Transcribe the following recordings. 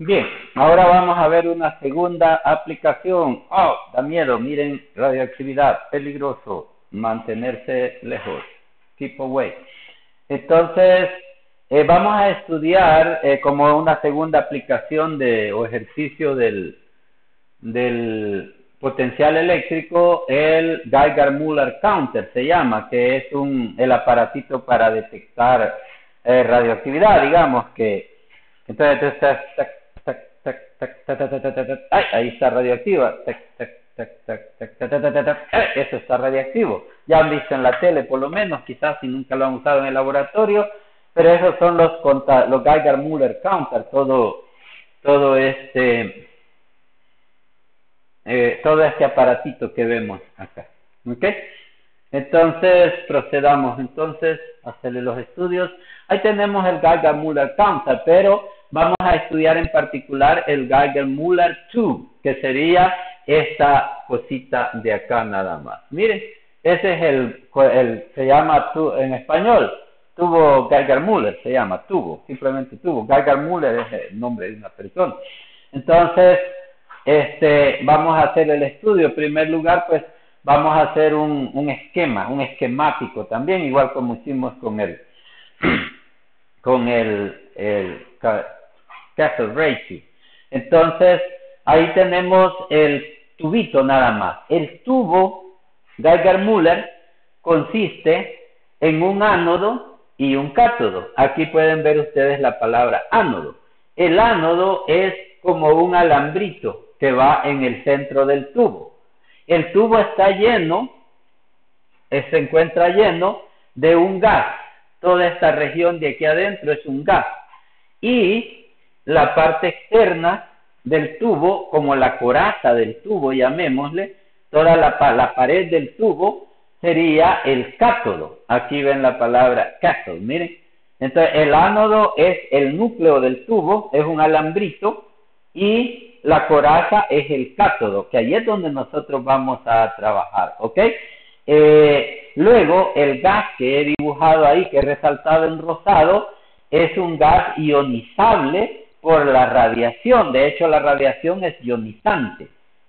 Bien, ahora vamos a ver una segunda aplicación. Oh, da miedo, miren, radioactividad, peligroso, mantenerse lejos, keep away. Entonces, eh, vamos a estudiar eh, como una segunda aplicación de, o ejercicio del, del potencial eléctrico el Geiger-Müller Counter, se llama, que es un, el aparatito para detectar eh, radioactividad, digamos que entonces ahí está radioactiva, eso está radioactivo. Ya han visto en la tele por lo menos, quizás si nunca lo han usado en el laboratorio, pero esos son los, los Geiger-Müller Counter, todo, todo este, eh, todo este aparatito que vemos acá. ¿Ok? Entonces, procedamos entonces a hacerle los estudios. Ahí tenemos el Geiger-Müller Counter, pero vamos a estudiar en particular el Geiger-Müller Tube, que sería esta cosita de acá nada más. Miren, ese es el, se llama en español, tubo Geiger-Müller, se llama tubo, simplemente tubo. Geiger-Müller es el nombre de una persona. Entonces, este, vamos a hacer el estudio. En primer lugar, pues vamos a hacer un, un esquema, un esquemático también, igual como hicimos con el, con el, el Castle Ratio. Entonces, ahí tenemos el tubito nada más. El tubo Geiger-Müller consiste en un ánodo y un cátodo. Aquí pueden ver ustedes la palabra ánodo. El ánodo es como un alambrito que va en el centro del tubo. El tubo está lleno, eh, se encuentra lleno de un gas. Toda esta región de aquí adentro es un gas. Y la parte externa del tubo, como la coraza del tubo, llamémosle, toda la, pared del tubo sería el cátodo. Aquí ven la palabra cátodo, miren. Entonces, el ánodo es el núcleo del tubo, es un alambrito, y la coraza es el cátodo, que ahí es donde nosotros vamos a trabajar, ¿ok? Eh, luego, el gas que he dibujado ahí, que he resaltado en rosado, es un gas ionizable por la radiación. De hecho, la radiación es ionizante.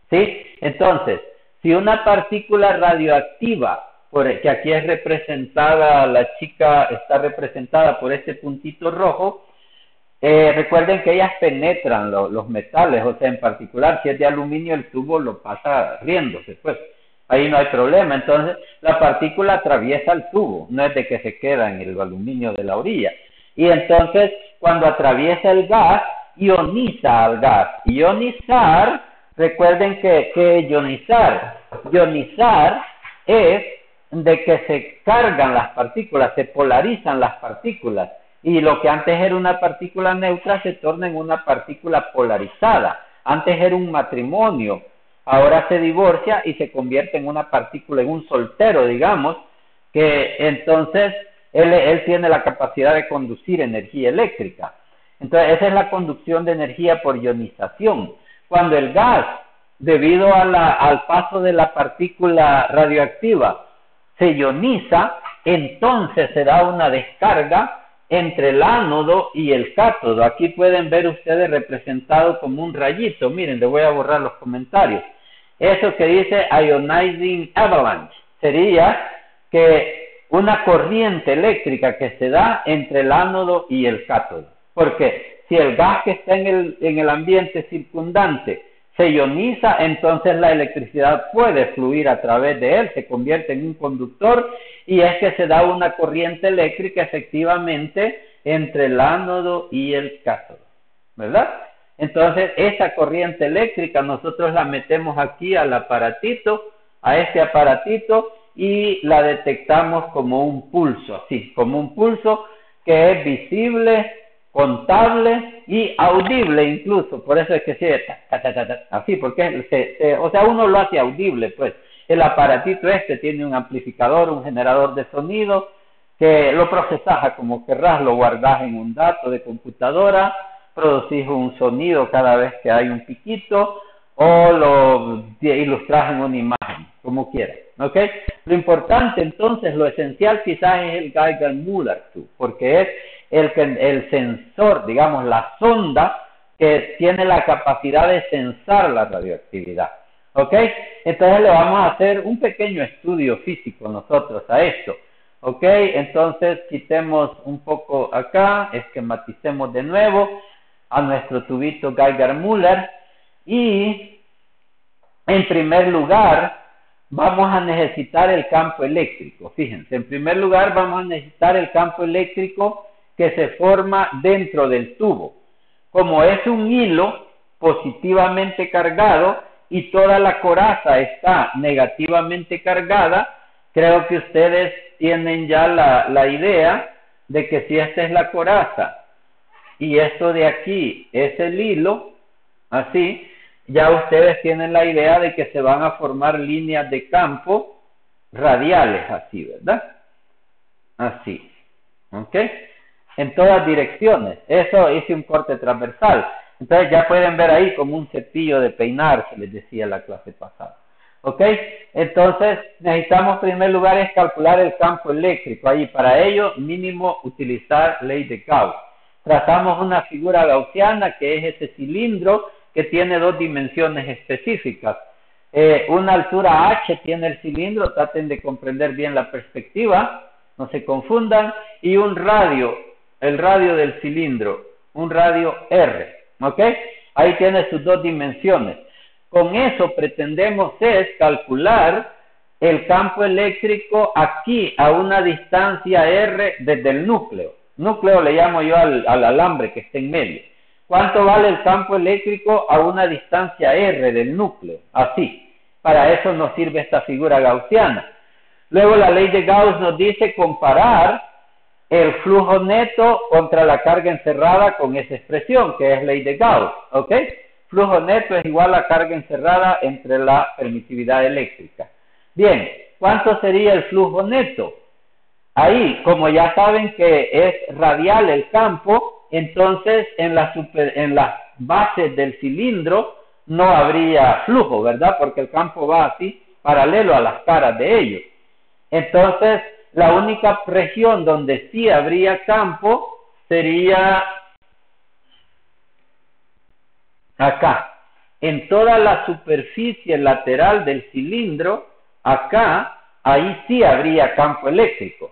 ¿sí? Entonces, si una partícula radioactiva, por, que aquí es representada, la chica está representada por este puntito rojo, eh, recuerden que ellas penetran los metales, o sea, en particular, si es de aluminio, el tubo lo pasa riéndose, pues ahí no hay problema. Entonces, la partícula atraviesa el tubo, no es de que se queda en el aluminio de la orilla. Y entonces, cuando atraviesa el gas, ioniza al gas. Ionizar, recuerden que, que ionizar, ionizar es de que se cargan las partículas, se polarizan las partículas. Y lo que antes era una partícula neutra se torna en una partícula polarizada. Antes era un matrimonio, ahora se divorcia y se convierte en una partícula, en un soltero, digamos, que entonces él, tiene la capacidad de conducir energía eléctrica. Entonces, esa es la conducción de energía por ionización. Cuando el gas, debido al paso de la partícula radioactiva, se ioniza, entonces se da una descarga entre el ánodo y el cátodo. Aquí pueden ver ustedes representado como un rayito. Miren, le voy a borrar los comentarios. Eso que dice ionizing avalanche sería que una corriente eléctrica que se da entre el ánodo y el cátodo. Porque si el gas que está en el, en el ambiente circundante se ioniza, entonces la electricidad puede fluir a través de él, se convierte en un conductor y es que se da una corriente eléctrica efectivamente entre el ánodo y el cátodo, ¿verdad? Entonces esa corriente eléctrica nosotros la metemos aquí al aparatito, a este aparatito y la detectamos como un pulso, así, como un pulso que es visible, contable y audible incluso, por eso es que se, así, porque se, o sea, uno lo hace audible, pues el aparatito este tiene un amplificador, un generador de sonido, que lo procesas como querrás, lo guardas en un dato de computadora, producís un sonido cada vez que hay un piquito, o lo ilustras en una imagen, como quieras. ¿Ok? Lo importante entonces, lo esencial quizás es el Geiger-Müller porque es el, el sensor, digamos, la sonda que tiene la capacidad de censar la radioactividad. ¿Ok? Entonces le vamos a hacer un pequeño estudio físico nosotros a esto. ¿Ok? Entonces quitemos un poco acá, esquematicemos de nuevo a nuestro tubito Geiger-Müller y en primer lugar vamos a necesitar el campo eléctrico. Fíjense, en primer lugar vamos a necesitar el campo eléctrico que se forma dentro del tubo. Como es un hilo positivamente cargado y toda la coraza está negativamente cargada, creo que ustedes tienen ya la, la idea de que si esta es la coraza y esto de aquí es el hilo, así, ya ustedes tienen la idea de que se van a formar líneas de campo radiales así, ¿verdad? Así, ¿ok? En todas direcciones. Eso hice un corte transversal. Entonces ya pueden ver ahí como un cepillo de peinar, se les decía en la clase pasada. ¿Ok? Entonces necesitamos en primer lugar es calcular el campo eléctrico. Ahí para ello mínimo utilizar ley de Gauss. Trazamos una figura gaussiana que es ese cilindro que tiene dos dimensiones específicas. Eh, una altura h tiene el cilindro, traten de comprender bien la perspectiva, no se confundan, y un radio, el radio del cilindro, un radio r, ¿ok? Ahí tiene sus dos dimensiones. Con eso pretendemos es calcular el campo eléctrico aquí a una distancia r desde el núcleo. Núcleo le llamo yo al alambre que está en medio. ¿Cuánto vale el campo eléctrico a una distancia R del núcleo? Así. Para eso nos sirve esta figura gaussiana. Luego la ley de Gauss nos dice comparar el flujo neto contra la carga encerrada con esa expresión, que es ley de Gauss. ¿Ok? Flujo neto es igual a carga encerrada entre la permitividad eléctrica. Bien, ¿cuánto sería el flujo neto? Ahí, como ya saben que es radial el campo, entonces en, la en las bases del cilindro no habría flujo, ¿verdad? Porque el campo va así, paralelo a las caras de ellos. Entonces, la única región donde sí habría campo sería acá. En toda la superficie lateral del cilindro, acá, ahí sí habría campo eléctrico.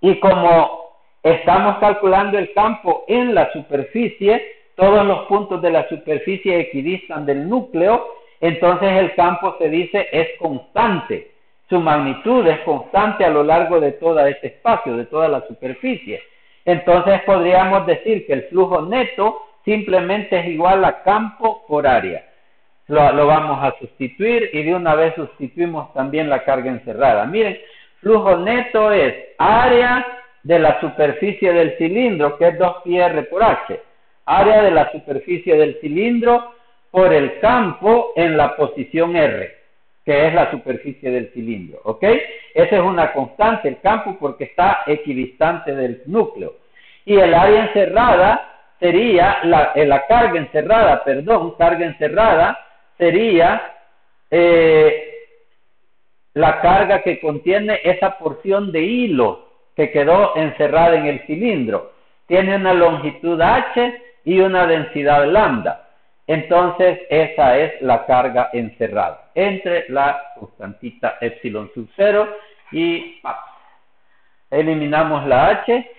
Y como Estamos calculando el campo en la superficie, todos los puntos de la superficie equidistan del núcleo, entonces el campo se dice es constante. Su magnitud es constante a lo largo de todo este espacio, de toda la superficie. Entonces podríamos decir que el flujo neto simplemente es igual a campo por área. Lo, lo, vamos a sustituir y de una vez sustituimos también la carga encerrada. Miren, flujo neto es área de la superficie del cilindro, que es 2πr por h. Área de la superficie del cilindro por el campo en la posición R, que es la superficie del cilindro. ¿Ok? Esa es una constante, el campo, porque está equidistante del núcleo. Y el área encerrada sería, la, eh, la carga encerrada, perdón, carga encerrada sería eh, la carga que contiene esa porción de hilo que quedó encerrada en el cilindro. Tiene una longitud h y una densidad lambda. Entonces, esa es la carga encerrada entre la constantita epsilon sub 0 y eliminamos la h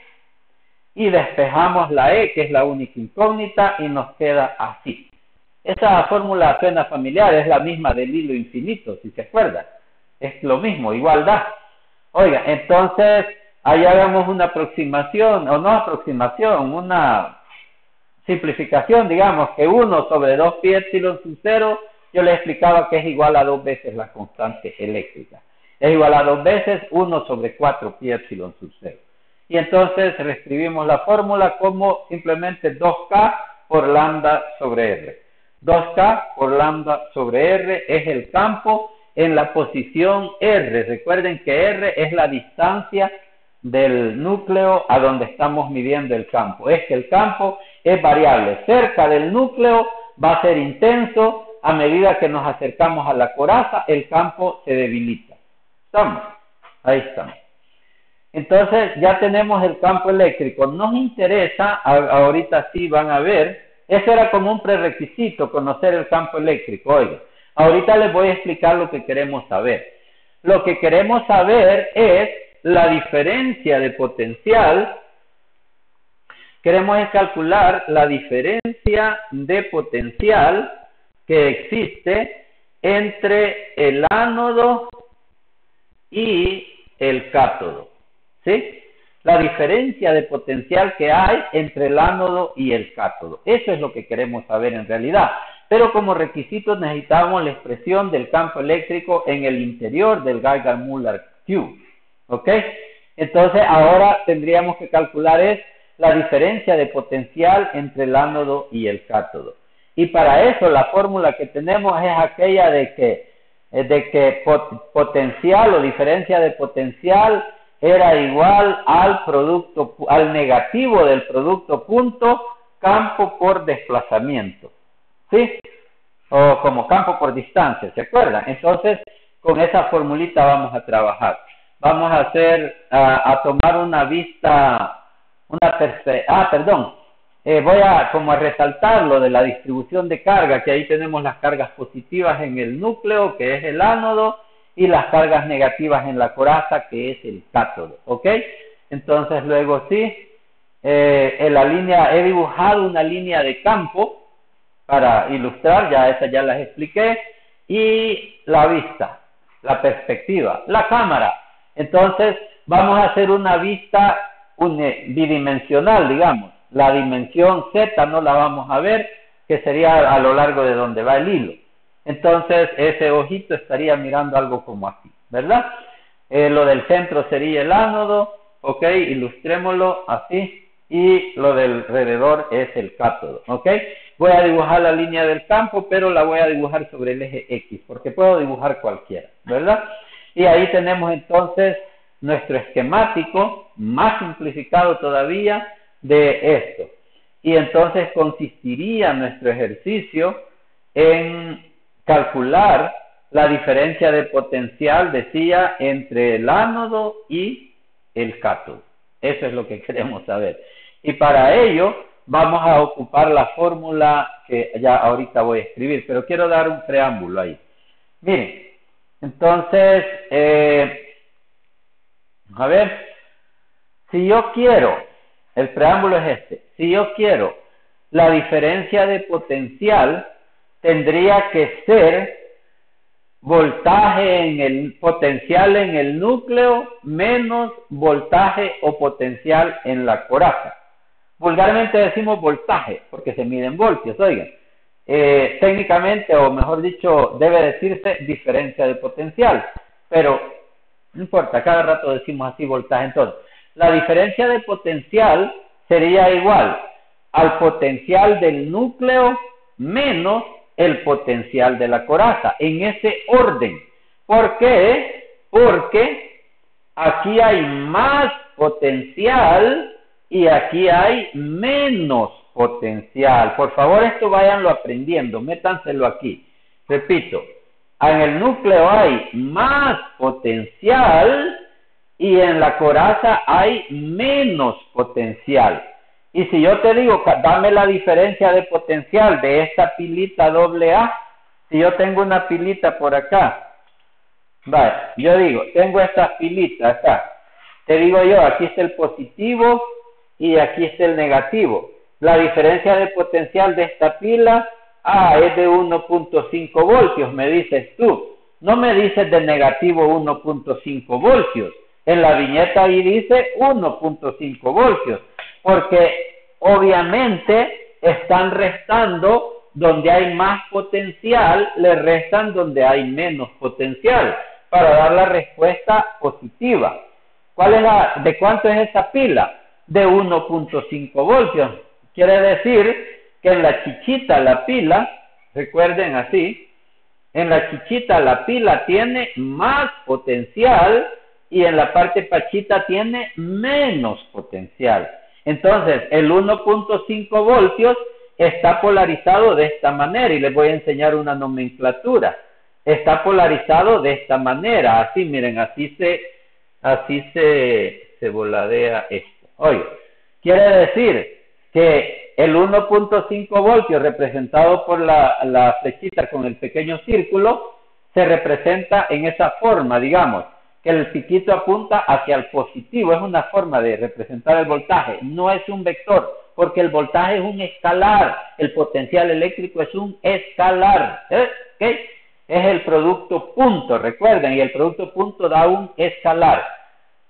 y despejamos la e, que es la única incógnita, y nos queda así. Esa fórmula suena familiar, es la misma del hilo infinito, si se acuerda. Es lo mismo, igualdad. Oiga, entonces ahí hagamos una aproximación, o no aproximación, una simplificación, digamos, que 1 sobre 2 pi epsilon sub 0, yo le explicaba que es igual a dos veces la constante eléctrica. Es igual a dos veces 1 sobre 4 pi epsilon sub 0. Y entonces reescribimos la fórmula como simplemente 2K por lambda sobre R. 2K por lambda sobre R es el campo en la posición R. Recuerden que R es la distancia del núcleo a donde estamos midiendo el campo. Es que el campo es variable. Cerca del núcleo va a ser intenso. A medida que nos acercamos a la coraza, el campo se debilita. ¿Estamos? Ahí estamos. Entonces ya tenemos el campo eléctrico. Nos interesa, ahorita sí van a ver, Eso era como un prerequisito, conocer el campo eléctrico. Oiga, ahorita les voy a explicar lo que queremos saber. Lo que queremos saber es la diferencia de potencial. Queremos calcular la diferencia de potencial que existe entre el ánodo y el cátodo. ¿Sí? La diferencia de potencial que hay entre el ánodo y el cátodo. Eso es lo que queremos saber en realidad. Pero como requisito necesitamos la expresión del campo eléctrico en el interior del Geiger-Müller Q. ¿Ok? Entonces ahora tendríamos que calcular es la diferencia de potencial entre el ánodo y el cátodo. Y para eso la fórmula que tenemos es aquella de que, eh, de que potencial o diferencia de potencial era igual al producto, al negativo del producto punto campo por desplazamiento. ¿Sí? O como campo por distancia, ¿se acuerdan? Entonces, con esa formulita vamos a trabajar. Vamos a hacer, a, tomar una vista, una ah, perdón, eh, voy a como resaltar lo de la distribución de carga, que ahí tenemos las cargas positivas en el núcleo, que es el ánodo, y las cargas negativas en la coraza, que es el cátodo, ¿ok? Entonces luego sí, eh, en la línea, he dibujado una línea de campo para ilustrar, ya esa ya las expliqué, y la vista, la perspectiva, la cámara. Entonces vamos a hacer una vista bidimensional, digamos la dimensión Z no la vamos a ver, que sería a lo largo de donde va el hilo. Entonces, ese ojito estaría mirando algo como así, ¿verdad? Eh, lo del centro sería el ánodo, ok, ilustrémoslo así, y lo del alrededor es el cátodo, ok. Voy a dibujar la línea del campo, pero la voy a dibujar sobre el eje X, porque puedo dibujar cualquiera, ¿verdad? Y ahí tenemos entonces nuestro esquemático, más simplificado todavía, de esto. Y entonces consistiría nuestro ejercicio en calcular la diferencia de potencial, decía, entre el ánodo y el cátodo. Eso es lo que queremos saber. Y para ello vamos a ocupar la fórmula que ya ahorita voy a escribir, pero quiero dar un preámbulo ahí. Miren, entonces, eh, a ver, si yo quiero el preámbulo es este. Si yo quiero la diferencia de potencial, tendría que ser voltaje en el potencial en el núcleo menos voltaje o potencial en la coraza. Vulgarmente decimos voltaje porque se mide en voltios, oigan. Eh, técnicamente, o mejor dicho, debe decirse diferencia de potencial, pero no importa, cada rato decimos así voltaje. Entonces, la diferencia de potencial sería igual al potencial del núcleo menos el potencial de la coraza, en ese orden. ¿Por qué? Porque aquí hay más potencial y aquí hay menos potencial. Por favor, esto váyanlo aprendiendo, métanselo aquí. Repito, en el núcleo hay más potencial y en la coraza hay menos potencial. Y si yo te digo, dame la diferencia de potencial de esta pilita doble A, si yo tengo una pilita por acá, vale, yo digo, tengo esta pilita acá, te digo yo, aquí está el positivo y aquí está el negativo. La diferencia de potencial de esta pila, ah, es de 1.5 voltios, me dices tú. No me dices de negativo 1.5 voltios. En la viñeta ahí dice 1.5 voltios, porque obviamente están restando donde hay más potencial, le restan donde hay menos potencial, para dar la respuesta positiva. ¿Cuál es la, ¿De cuánto es esa pila? De 1.5 voltios. Quiere decir que en la chichita la pila, recuerden así, en la chichita la pila tiene más potencial y en la parte pachita tiene menos potencial. Entonces, el 1.5 voltios está polarizado de esta manera y les voy a enseñar una nomenclatura. Está polarizado de esta manera, así, miren, así se, así se, se voladea esto. Oye, quiere decir que el 1.5 voltios representado por la, flechita con el pequeño círculo se representa en esa forma, digamos, que el piquito apunta hacia el positivo, es una forma de representar el voltaje, no es un vector, porque el voltaje es un escalar, el potencial eléctrico es un escalar, ¿eh? es el producto punto, recuerden, y el producto punto da un escalar,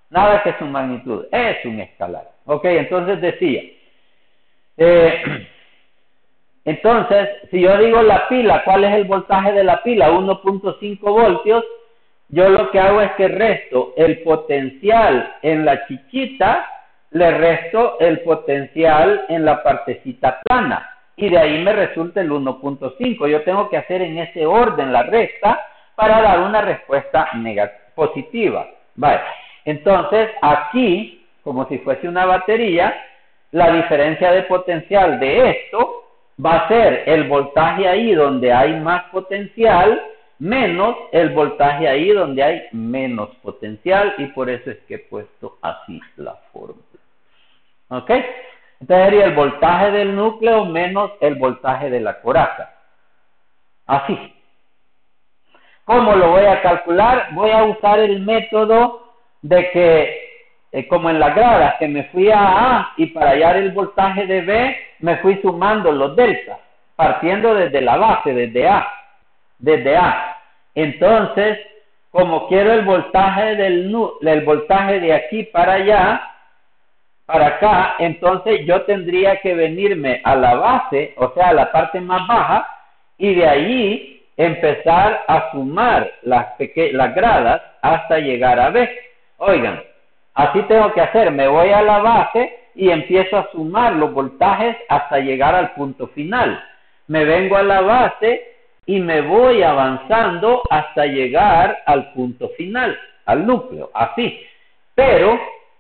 nada que su magnitud, es un escalar, ok, entonces decía, eh, entonces, si yo digo la pila, ¿cuál es el voltaje de la pila? 1.5 voltios, yo lo que hago es que resto el potencial en la chiquita, le resto el potencial en la partecita plana y de ahí me resulta el 1.5. Yo tengo que hacer en ese orden la resta para dar una respuesta positiva. Vale. Entonces, aquí, como si fuese una batería, la diferencia de potencial de esto va a ser el voltaje ahí donde hay más potencial menos el voltaje ahí donde hay menos potencial y por eso es que he puesto así la fórmula. ¿Ok? Entonces sería el voltaje del núcleo menos el voltaje de la coraza. Así. ¿Cómo lo voy a calcular? Voy a usar el método de que, eh, como en la grada, que me fui a A y para hallar el voltaje de B, me fui sumando los deltas, partiendo desde la base, desde A. Desde A. Entonces, como quiero el voltaje del el voltaje de aquí para allá, para acá, entonces yo tendría que venirme a la base, o sea, a la parte más baja, y de ahí empezar a sumar las, las gradas hasta llegar a B. Oigan, así tengo que hacer, me voy a la base y empiezo a sumar los voltajes hasta llegar al punto final. Me vengo a la base y me voy avanzando hasta llegar al punto final, al núcleo, así. Pero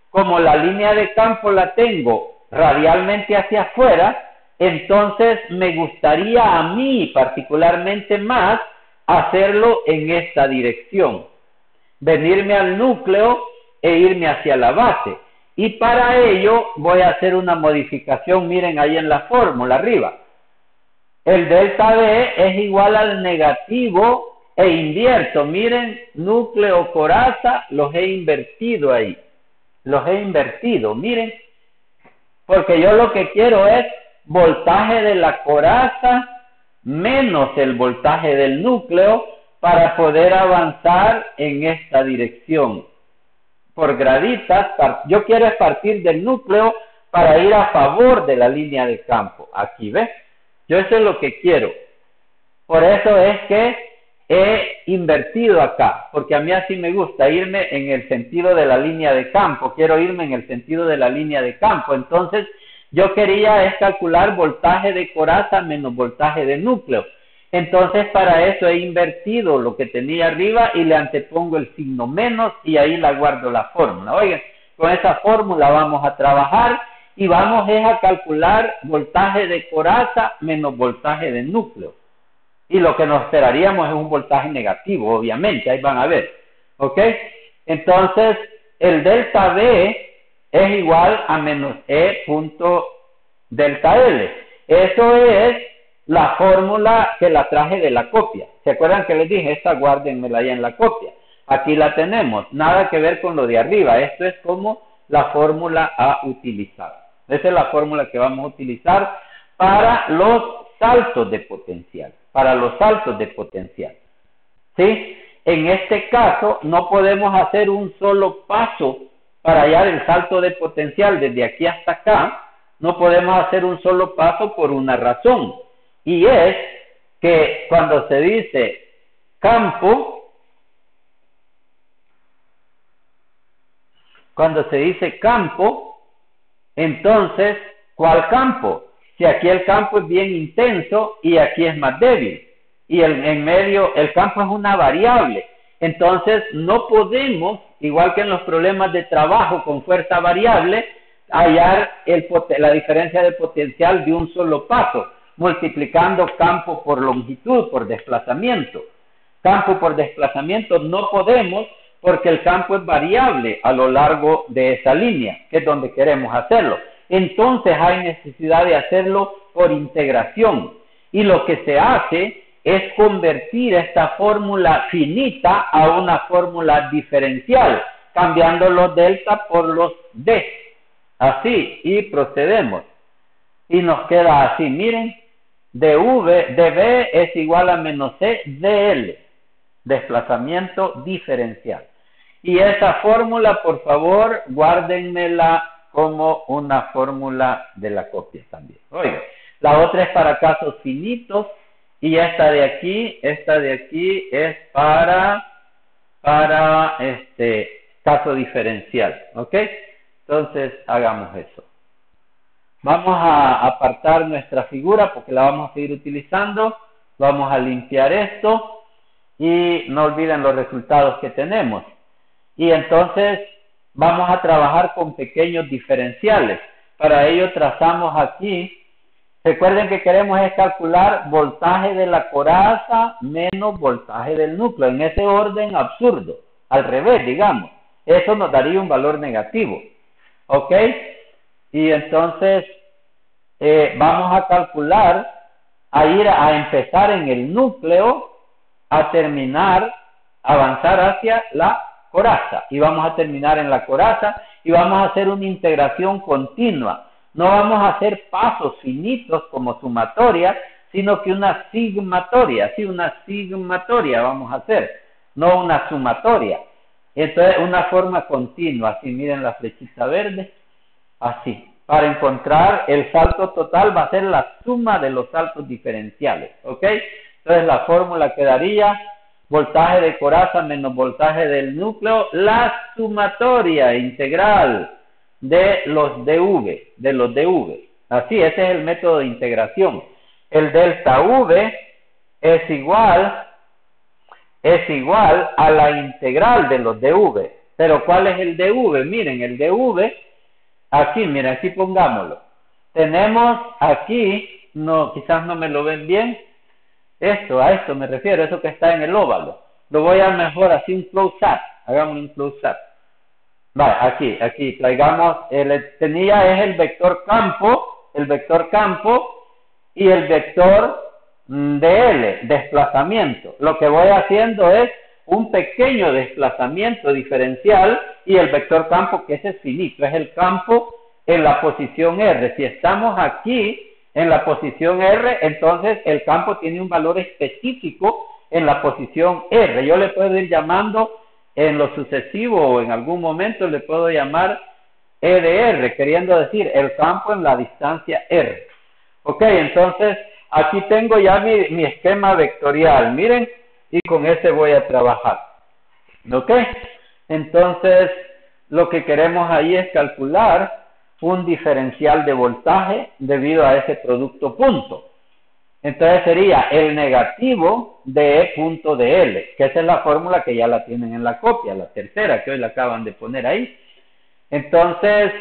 como la línea de campo la tengo radialmente hacia afuera, entonces me gustaría a mí particularmente más hacerlo en esta dirección, venirme al núcleo e irme hacia la base. Y para ello voy a hacer una modificación, miren ahí en la fórmula arriba el delta B es igual al negativo e invierto. Miren, núcleo coraza, los he invertido ahí. Los he invertido, miren. Porque yo lo que quiero es voltaje de la coraza menos el voltaje del núcleo para poder avanzar en esta dirección. Por graditas, yo quiero partir del núcleo para ir a favor de la línea de campo. Aquí ves. Yo eso es lo que quiero. Por eso es que he invertido acá, porque a mí así me gusta irme en el sentido de la línea de campo, quiero irme en el sentido de la línea de campo. Entonces, yo quería es calcular voltaje de coraza menos voltaje de núcleo. Entonces, para eso he invertido lo que tenía arriba y le antepongo el signo menos y ahí la guardo la fórmula. Oigan, con esa fórmula vamos a trabajar y vamos a calcular voltaje de coraza menos voltaje de núcleo. Y lo que nos esperaríamos es un voltaje negativo, obviamente, ahí van a ver. ¿Ok? Entonces, el delta B es igual a menos E punto delta L. Eso es la fórmula que la traje de la copia. ¿Se acuerdan que les dije? Esta guárdenmela ahí en la copia. Aquí la tenemos. Nada que ver con lo de arriba. Esto es como la fórmula a utilizar. Esa es la fórmula que vamos a utilizar para los saltos de potencial. Para los saltos de potencial. ¿Sí? En este caso, no podemos hacer un solo paso para hallar el salto de potencial desde aquí hasta acá. No podemos hacer un solo paso por una razón. Y es que cuando se dice campo, cuando se dice campo, entonces, ¿cuál campo? Si aquí el campo es bien intenso y aquí es más débil. Y el, en medio, el campo es una variable. Entonces, no podemos, igual que en los problemas de trabajo con fuerza variable, hallar el, la diferencia de potencial de un solo paso, multiplicando campo por longitud, por desplazamiento. Campo por desplazamiento no podemos porque el campo es variable a lo largo de esa línea, que es donde queremos hacerlo. entonces hay necesidad de hacerlo por integración. Y lo que se hace es convertir esta fórmula finita a una fórmula diferencial, cambiando los delta por los d. Así, y procedemos. Y nos queda así, miren, dv, dv es igual a menos c dl, desplazamiento diferencial. Y esa fórmula, por favor, guárdenmela como una fórmula de la copia también. Oiga, la otra es para casos finitos y esta de aquí, esta de aquí es para, para este caso diferencial, ¿ok? Entonces, hagamos eso. Vamos a apartar nuestra figura porque la vamos a seguir utilizando. Vamos a limpiar esto y no olviden los resultados que tenemos. Y entonces vamos a trabajar con pequeños diferenciales. Para ello trazamos aquí, recuerden que queremos es calcular voltaje de la coraza menos voltaje del núcleo, en ese orden absurdo, al revés, digamos. Eso nos daría un valor negativo. ¿Ok? Y entonces eh, vamos a calcular, a ir a empezar en el núcleo, a terminar, avanzar hacia la coraza y vamos a terminar en la coraza y vamos a hacer una integración continua. No vamos a hacer pasos finitos como sumatoria, sino que una sigmatoria, sí, una sigmatoria vamos a hacer, no una sumatoria. Entonces, una forma continua, así miren la flechita verde, así. Para encontrar el salto total va a ser la suma de los saltos diferenciales, ¿ok? Entonces, la fórmula quedaría voltaje de coraza menos voltaje del núcleo, la sumatoria integral de los dV, de los dV. Así, ese es el método de integración. El delta V es igual, es igual a la integral de los dV. Pero ¿cuál es el dV? Miren, el dV, aquí, miren, aquí pongámoslo. Tenemos aquí, no, quizás no me lo ven bien, esto, a esto me refiero, eso que está en el óvalo. Lo voy a mejor así un close-up. Hagamos un close-up. Vale, aquí, aquí, traigamos, el, tenía es el vector campo, el vector campo y el vector mm, de desplazamiento. Lo que voy haciendo es un pequeño desplazamiento diferencial y el vector campo que ese es finito, es el campo en la posición R. Si estamos aquí, en la posición R, entonces el campo tiene un valor específico en la posición R. Yo le puedo ir llamando en lo sucesivo o en algún momento le puedo llamar EDR, queriendo decir el campo en la distancia R. Ok, entonces aquí tengo ya mi, mi esquema vectorial, miren, y con ese voy a trabajar. Ok, entonces lo que queremos ahí es calcular un diferencial de voltaje debido a ese producto punto. Entonces sería el negativo de E punto de L, que esa es la fórmula que ya la tienen en la copia, la tercera que hoy la acaban de poner ahí. Entonces,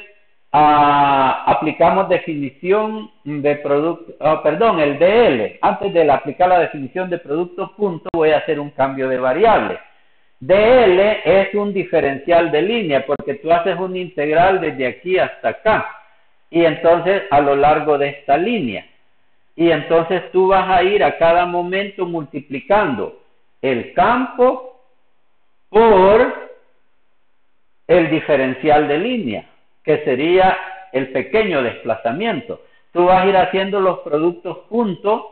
ah, aplicamos definición de producto, oh, perdón, el DL. Antes de aplicar la definición de producto punto, voy a hacer un cambio de variable. DL es un diferencial de línea porque tú haces un integral desde aquí hasta acá y entonces a lo largo de esta línea. Y entonces tú vas a ir a cada momento multiplicando el campo por el diferencial de línea, que sería el pequeño desplazamiento. Tú vas a ir haciendo los productos juntos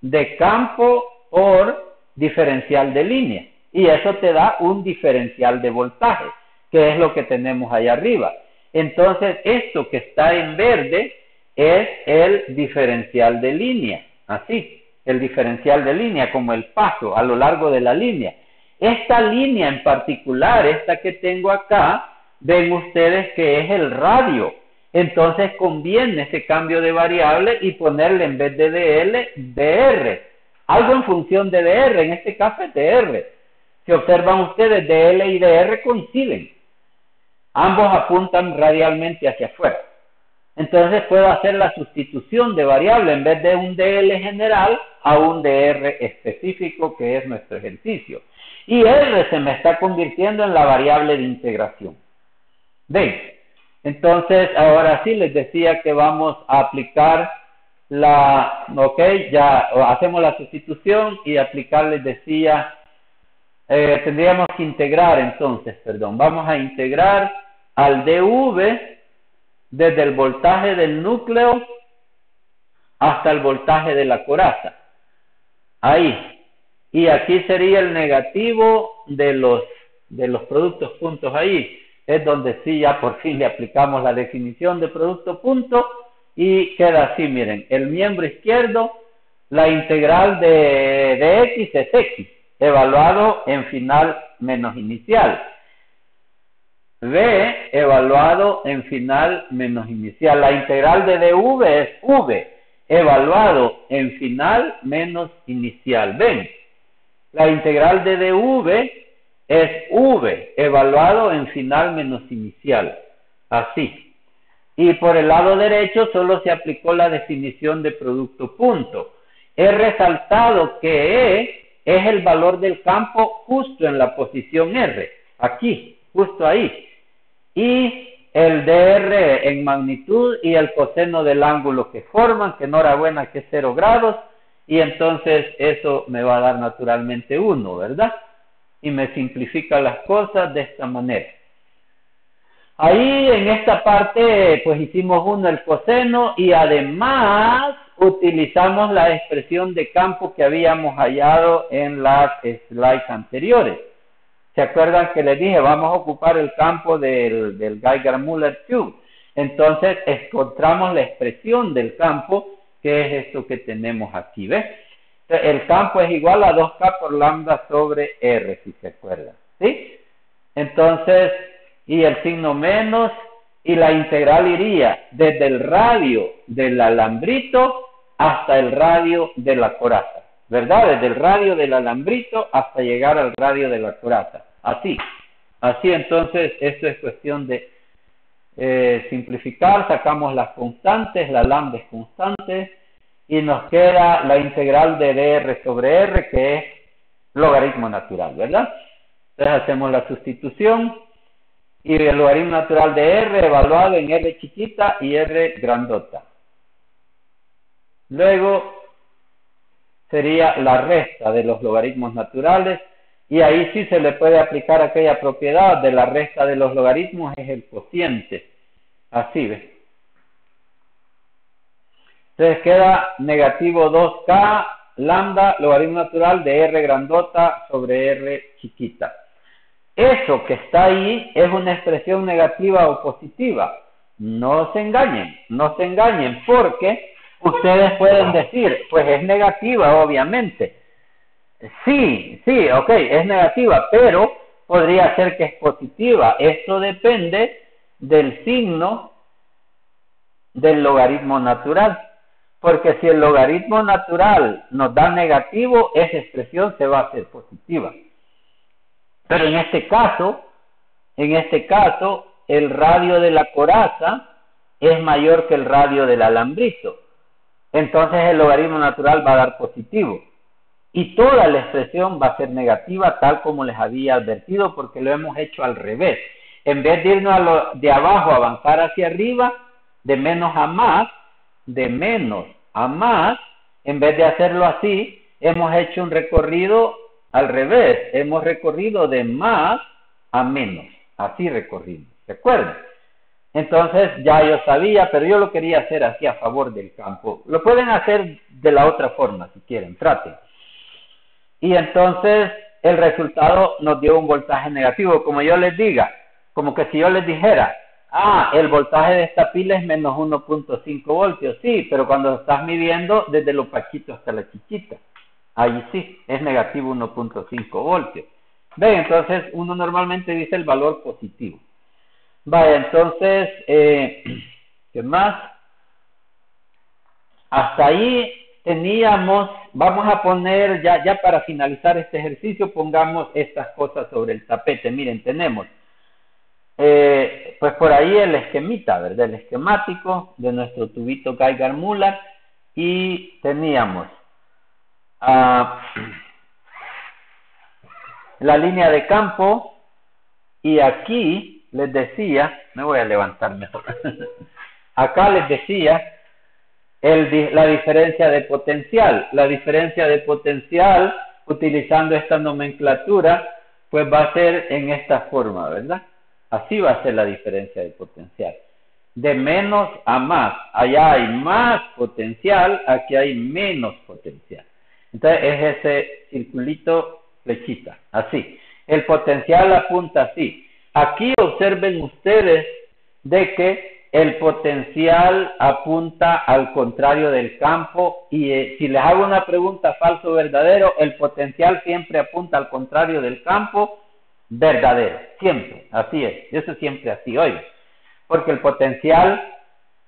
de campo por diferencial de línea y eso te da un diferencial de voltaje, que es lo que tenemos ahí arriba. Entonces, esto que está en verde es el diferencial de línea, así, el diferencial de línea como el paso a lo largo de la línea. Esta línea en particular, esta que tengo acá, ven ustedes que es el radio. Entonces conviene ese cambio de variable y ponerle en vez de DL, DR. Algo en función de DR, en este caso es DR si observan ustedes, DL y DR coinciden. Ambos apuntan radialmente hacia afuera. Entonces puedo hacer la sustitución de variable en vez de un DL general a un DR específico que es nuestro ejercicio. Y R se me está convirtiendo en la variable de integración. ¿Ven? Entonces, ahora sí les decía que vamos a aplicar la, ok, ya hacemos la sustitución y aplicar, les decía, eh, tendríamos que integrar entonces, perdón, vamos a integrar al DV desde el voltaje del núcleo hasta el voltaje de la coraza. Ahí. Y aquí sería el negativo de los, de los productos puntos ahí. Es donde sí ya por fin le aplicamos la definición de producto punto y queda así, miren, el miembro izquierdo, la integral de, de x es x, evaluado en final menos inicial. B evaluado en final menos inicial. La integral de dv es v evaluado en final menos inicial. Ven, la integral de dv es v evaluado en final menos inicial. Así. Y por el lado derecho solo se aplicó la definición de producto punto. He resaltado que E es el valor del campo justo en la posición R, aquí, justo ahí. Y el DR en magnitud y el coseno del ángulo que forman, que enhorabuena que es 0 grados, y entonces eso me va a dar naturalmente 1, ¿verdad? Y me simplifica las cosas de esta manera. Ahí en esta parte pues hicimos uno el coseno y además utilizamos la expresión de campo que habíamos hallado en las slides anteriores. ¿Se acuerdan que les dije, vamos a ocupar el campo del, Geiger-Müller Tube? Entonces encontramos la expresión del campo, que es esto que tenemos aquí, ¿ves? El campo es igual a 2K por lambda sobre R, si se acuerdan, ¿sí? Entonces, y el signo menos, y la integral iría desde el radio del alambrito hasta el radio de la coraza, ¿verdad? Desde el radio del alambrito hasta llegar al radio de la coraza. Así, así entonces esto es cuestión de eh, simplificar, sacamos las constantes, la lambda es constante y nos queda la integral de dr sobre r que es logaritmo natural, ¿verdad? Entonces hacemos la sustitución y el logaritmo natural de r evaluado en r chiquita y r grandota. Luego sería la resta de los logaritmos naturales y ahí sí se le puede aplicar aquella propiedad de la resta de los logaritmos, es el cociente. Así ves. Entonces queda negativo 2k lambda logaritmo natural de r grandota sobre r chiquita. Eso que está ahí es una expresión negativa o positiva. No se engañen, no se engañen, porque ustedes pueden decir, pues es negativa, obviamente Sí, sí, ok, es negativa, pero podría ser que es positiva. Esto depende del signo del logaritmo natural. Porque si el logaritmo natural nos da negativo, esa expresión se va a hacer positiva. Pero en este caso, en este caso, el radio de la coraza es mayor que el radio del alambrito. Entonces el logaritmo natural va a dar positivo y toda la expresión va a ser negativa tal como les había advertido porque lo hemos hecho al revés. En vez de irnos de abajo a avanzar hacia arriba, de menos a más, de menos a más, en vez de hacerlo así, hemos hecho un recorrido al revés, hemos recorrido de más a menos, así recorrimos, ¿se acuerdan? Entonces ya yo sabía, pero yo lo quería hacer así a favor del campo. Lo pueden hacer de la otra forma si quieren, traten. Y entonces el resultado nos dio un voltaje negativo. Como yo les diga, como que si yo les dijera, ah, el voltaje de esta pila es menos 1.5 voltios. Sí, pero cuando estás midiendo desde lo paquito hasta la chiquita, ahí sí, es negativo 1.5 voltios. Ve, entonces uno normalmente dice el valor positivo. Vaya, entonces, eh, ¿qué más? Hasta ahí teníamos, vamos a poner, ya, ya para finalizar este ejercicio, pongamos estas cosas sobre el tapete. Miren, tenemos, eh, pues por ahí el esquemita, ¿verdad? El esquemático de nuestro tubito Geiger-Müller y teníamos ah, la línea de campo y aquí les decía, me voy a levantar mejor. Acá les decía el, la diferencia de potencial. La diferencia de potencial, utilizando esta nomenclatura, pues va a ser en esta forma, ¿verdad? Así va a ser la diferencia de potencial. De menos a más. Allá hay más potencial, aquí hay menos potencial. Entonces es ese circulito flechita, así. El potencial apunta así. Aquí observen ustedes de que el potencial apunta al contrario del campo y eh, si les hago una pregunta falso o verdadero, el potencial siempre apunta al contrario del campo verdadero, siempre, así es, eso siempre así, oye, porque el potencial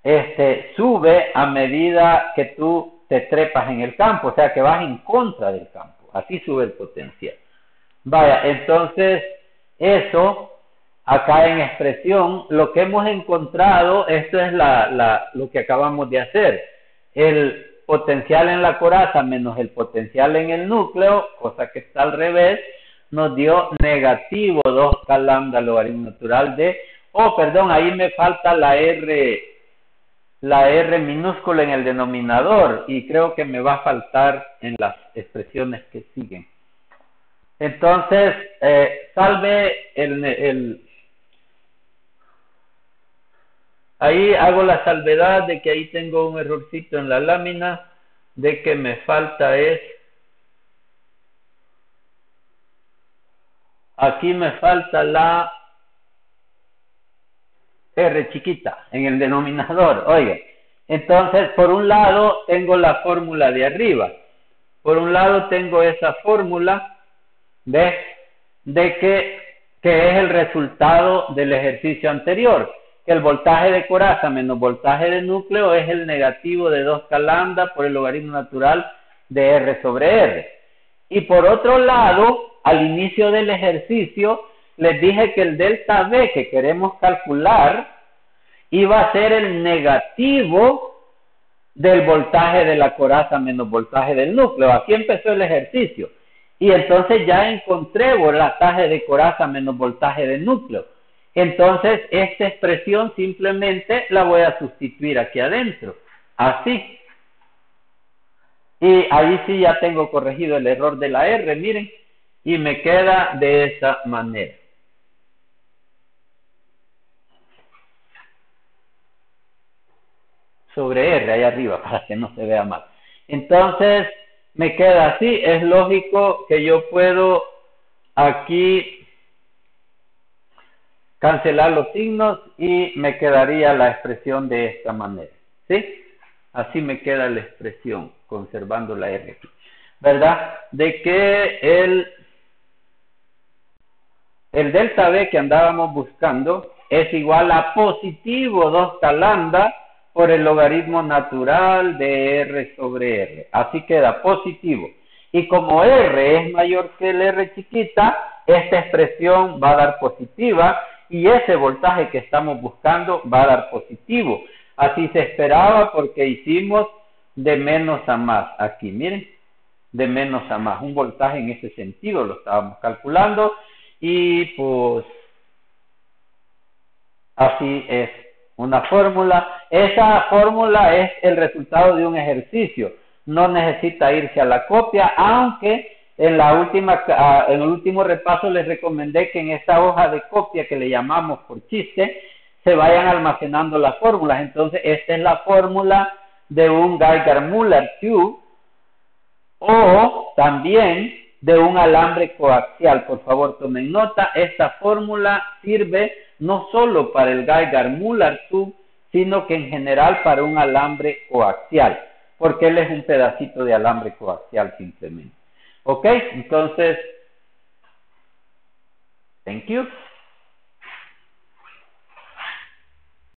este, sube a medida que tú te trepas en el campo, o sea que vas en contra del campo, así sube el potencial. Vaya, entonces eso acá en expresión, lo que hemos encontrado, esto es la, lo que acabamos de hacer, el potencial en la coraza menos el potencial en el núcleo, cosa que está al revés, nos dio negativo 2K lambda logaritmo natural de, oh, perdón, ahí me falta la R, la R minúscula en el denominador y creo que me va a faltar en las expresiones que siguen. Entonces, eh, salve el, el, Ahí hago la salvedad de que ahí tengo un errorcito en la lámina, de que me falta es, aquí me falta la R chiquita en el denominador, oye. Entonces, por un lado tengo la fórmula de arriba, por un lado tengo esa fórmula de, de que, que es el resultado del ejercicio anterior el voltaje de coraza menos voltaje de núcleo es el negativo de 2K lambda por el logaritmo natural de R sobre R. Y por otro lado, al inicio del ejercicio, les dije que el delta V que queremos calcular iba a ser el negativo del voltaje de la coraza menos voltaje del núcleo. Aquí empezó el ejercicio. Y entonces ya encontré voltaje de coraza menos voltaje del núcleo. Entonces, esta expresión simplemente la voy a sustituir aquí adentro. Así. Y ahí sí ya tengo corregido el error de la R, miren. Y me queda de esa manera. Sobre R, ahí arriba, para que no se vea mal. Entonces, me queda así. Es lógico que yo puedo aquí cancelar los signos y me quedaría la expresión de esta manera. ¿Sí? Así me queda la expresión, conservando la R ¿Verdad? De que el, el delta B que andábamos buscando es igual a positivo 2 lambda por el logaritmo natural de R sobre R. Así queda positivo. Y como R es mayor que el R chiquita, esta expresión va a dar positiva y ese voltaje que estamos buscando va a dar positivo. Así se esperaba porque hicimos de menos a más. Aquí, miren, de menos a más. Un voltaje en ese sentido lo estábamos calculando y pues así es una fórmula. Esa fórmula es el resultado de un ejercicio. No necesita irse a la copia, aunque en, la última, ah, en el último repaso les recomendé que en esta hoja de copia que le llamamos por chiste, se vayan almacenando las fórmulas. Entonces, esta es la fórmula de un Geiger-Müller tube o también de un alambre coaxial. Por favor, tomen nota. Esta fórmula sirve no solo para el Geiger-Müller tube, sino que en general para un alambre coaxial, porque él es un pedacito de alambre coaxial simplemente. Ok, entonces, thank you.